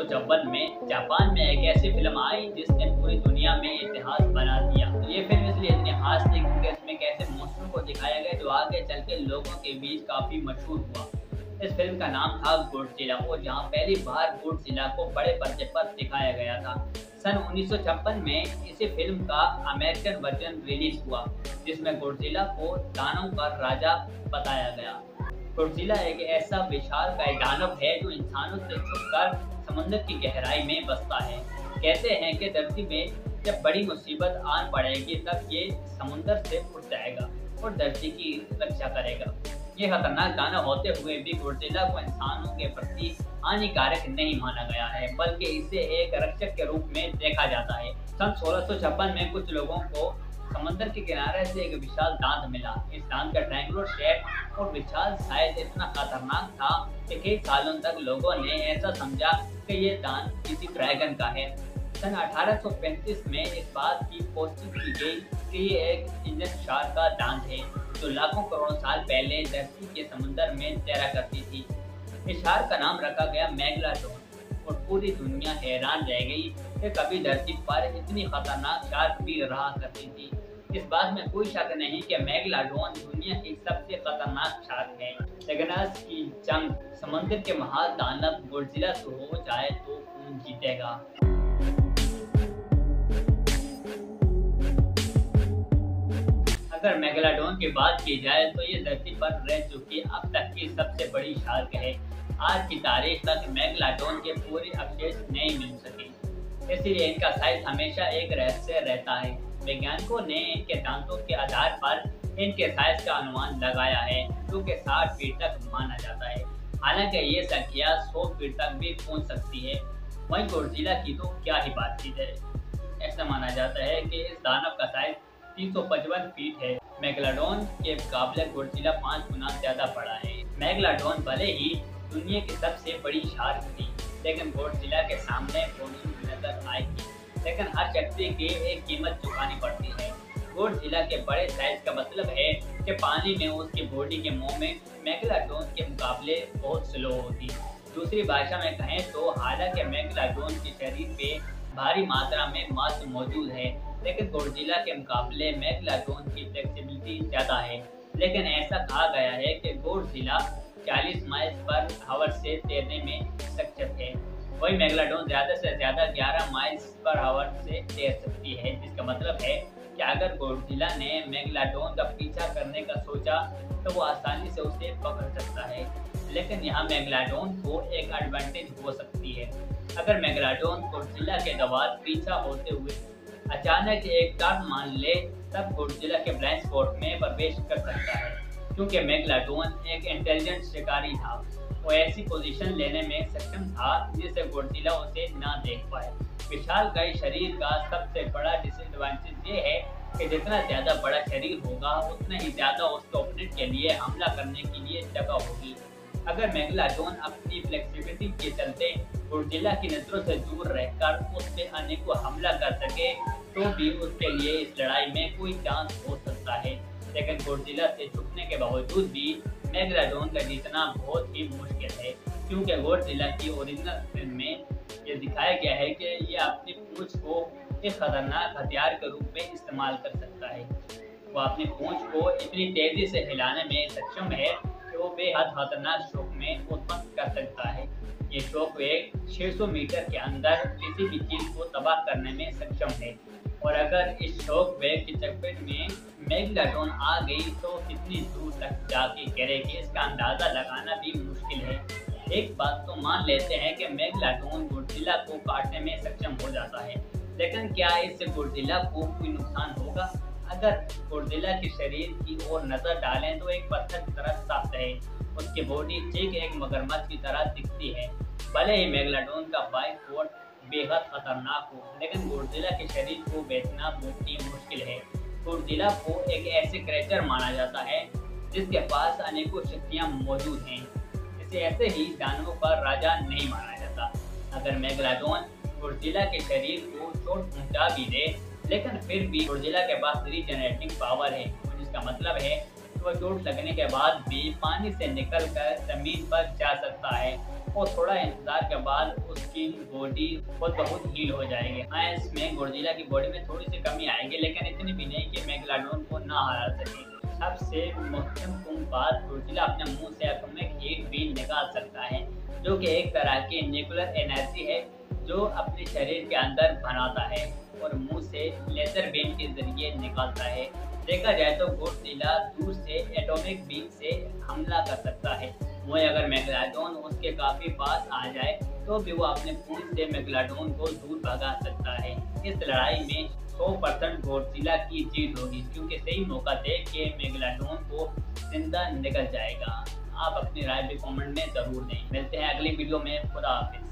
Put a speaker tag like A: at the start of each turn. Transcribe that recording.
A: में, जापान में एक ऐसी फ़िल्म आई जिसने पूरी दुनिया में इतिहास बना दिया। तो ये फ़िल्म इसलिए इतनी खास थी क्योंकि इसमें कैसे मौसम को दिखाया गया जो आगे चल के लोगों के बीच काफ़ी मशहूर हुआ। इस फ़िल्म का नाम था गोडजिला और जहाँ पहली बार गोडजिला को बड़े पर्दे पर दिखाया गया था। सन उन्नीस सौ छप्पन में इसी फ़िल्म का अमेरिकन वर्जन रिलीज़ हुआ, जिसमें गोडजिला को दानों का राजा बताया गया। गोडजिला एक ऐसा विशाल का दानव है जो इंसानों से छुपकर समुद्र की गहराई में बसता है। कहते हैं कि धरती में जब बड़ी मुसीबत आन पड़ेगी, तब ये समुद्र से उठ जाएगा और धरती की रक्षा करेगा। ये खतरनाक दानव होते हुए भी गोडजिला को इंसानों के प्रति हानिकारक नहीं माना गया है, बल्कि इसे एक रक्षक के रूप में देखा जाता है। सन सोलह में कुछ लोगों को समंदर के किनारे से एक विशाल दांत मिला। इस दांत का ट्रायंगुलर शेप और विशाल साइज़ इतना खतरनाक था कि कई सालों तक लोगों ने ऐसा समझा कि ये दांत किसी ड्रैगन का है। सन 1835 में इस बात की पुष्टि की गई कि ये एक इंजन शार्क का दांत है, जो लाखों करोड़ों साल पहले धरती के समुद्र में तैरा करती थी। इस शार का नाम रखा गया मैगलाडोन और पूरी दुनिया हैरान रह गई कि कभी धरती पर इतनी खतरनाक शार्क भी रहा करती थी। इस बात में कोई शक नहीं कि मैगलाडोन दुनिया की सबसे खतरनाक शार्क है। लेकिन की जंग समुद्र के महादानव गोडजिला से हो जाए तो कौन जीतेगा। अगर मेगलाडोन की बात की जाए तो ये धरती पर रह चुकी अब तक की सबसे बड़ी शार्क है। आज की तारीख तक मेगलाडोन के पूरे अवशेष नहीं मिल सके। इसलिए इनका साइज़ हमेशा एक रहस्य रहता है। वैज्ञानिकों ने इनके दांतों के आधार पर इनके साइज़ का अनुमान लगाया है, जो कि साठ फीट तक माना जाता है। हालाँकि ये संख्या सौ फीट तक भी पहुँच सकती है। वहीं गोडजिला की तो क्या ही बातचीत है। ऐसा माना जाता है कि इस दानव का साइज़ तीन सौ पचपन फीट है। मैगलाडोन के मुकाबले गोडजिला पाँच गुना ज़्यादा बड़ा है। मैगलाडोन भले ही दुनिया की सबसे बड़ी शार्क थी लेकिन गोडजिला के सामने लेकिन हर शक्ति की एक कीमत चुकानी पड़ती है। गोड जिला के बड़े साइज़ का मतलब है कि पानी में उसकी बॉडी के मुँह मूवमेंट मैगलाडोन के मुकाबले बहुत स्लो होती है। दूसरी भाषा में कहें तो हालाँकि मैगलाडोन के शरीर पे भारी मात्रा में मांस मौजूद है, लेकिन गोडजिला के मुकाबले मैगलाडोन की फ्लेक्सिबिलिटी ज़्यादा है। लेकिन ऐसा कहा गया है कि गोडजिला 40 माइल पर आवर से तैरने में सक्षम है। वही मेगलाडोन ज़्यादा से ज़्यादा 11 माइल्स पर आवर से तैर सकती है, जिसका मतलब है कि अगर गोडजिला ने मेगलाडोन का पीछा करने का सोचा तो वो आसानी से उसे पकड़ सकता है। लेकिन यहाँ मेगलाडोन को एक एडवांटेज हो सकती है। अगर मेगलाडोन गोडजिला के दवार पीछा होते हुए अचानक एक टर्न मान ले, तब गोडजिला के ब्लाइंड स्पॉट में प्रवेश कर सकता है, क्योंकि मेगलाडोन एक इंटेलिजेंट शिकारी था। वो ऐसी पोजीशन लेने में सक्षम था जिसे गोडजिला उसे ना देख पाए। विशाल कई शरीर का सबसे बड़ा डिसएडवांटेज ये है कि जितना ज़्यादा बड़ा शरीर होगा, उतना ही ज़्यादा उसके ओपोनेंट के लिए हमला करने के लिए जगह होगी। अगर मेगला मेगलाडोन अपनी फ्लेक्सिबिलिटी के चलते गोडजिला की नज़रों से दूर रहकर उस पर आने को हमला कर सके तो भी उसके लिए इस लड़ाई में कोई चांस हो सकता है। लेकिन गोडजिला से छुपने के बावजूद भी मेगलाडोन का जीतना बहुत ही मुश्किल है, क्योंकि गोडजिला की ओरिजिनल फ़िल्म में ये दिखाया गया है कि ये अपनी पूछ को एक खतरनाक हथियार के रूप में इस्तेमाल कर सकता है। वो अपनी पूछ को इतनी तेज़ी से हिलाने में सक्षम है कि वो बेहद खतरनाक शोक में उत्पन्न कर सकता है। ये शोक वेग 600 मीटर के अंदर किसी भी चीज़ को तबाह करने में सक्षम है। और अगर इस शोक वेग की चपेट में मेगलाडोन आ गई तो कितनी दूर तक जाके गिरेगी, इसका अंदाज़ा लगाना भी मुश्किल है। एक बात तो मान लेते हैं कि मेगलाडोन गुर्जिला को काटने में सक्षम हो जाता है, लेकिन क्या इससे गुर्जिला को कोई नुकसान होगा? अगर गुर्जिला के शरीर की ओर नज़र डालें तो एक पत्थर की तरह साफ़ है, उसकी बॉडी ठीक एक मगरमच्छ की तरह दिखती है। भले ही मेगलाडोन का बाइक बेहद खतरनाक हो, लेकिन गोडजिला के शरीर को बेचना बहुत ही मुश्किल है। गोडजिला को एक ऐसे क्रेचर माना जाता है, जिसके पास अनेकों शक्तियाँ मौजूद हैं। इसे ऐसे ही जानवरों का राजा नहीं माना जाता। अगर मेगलाडोन गोडजिला के शरीर को चोट पहुँचा भी दे, लेकिन फिर भी गोडजिला के पास रीजनरेटिंग पावर है जिसका मतलब है वह चोट लगने के बाद भी पानी से निकल कर ज़मीन पर जा सकता है। और थोड़ा इंतज़ार के बाद उसकी बॉडी खुद बहुत हील हो जाएगी। हाँ इसमें गोडजिला की बॉडी में थोड़ी सी कमी आएगी, लेकिन इतनी भी नहीं कि मेगलाडोन को ना हरा सके। सबसे महत्वपूर्ण बात गोडजिला अपने मुँह से एटॉमिक हीट भी निकाल सकता है, जो कि एक तरह की न्यूक्लियर एनर्जी है, जो अपने शरीर के अंदर बनाता है और मुँह से लेजर बीम के ज़रिए निकालता है। देखा जाए तो गोडजिला एटॉमिक बीम से हमला कर सकता है। वही अगर मेगलाडोन उसके काफ़ी पास आ जाए तो भी वो अपने पूछ से मेगलाडोन को दूर भगा सकता है। इस लड़ाई में 100 परसेंट गोडजिला की जीत होगी, क्योंकि सही मौका दे के मेगलाडोन को ज़िंदा निकल जाएगा। आप अपनी राय भी कमेंट में ज़रूर दें। मिलते हैं अगली वीडियो में। खुदा हाफिज।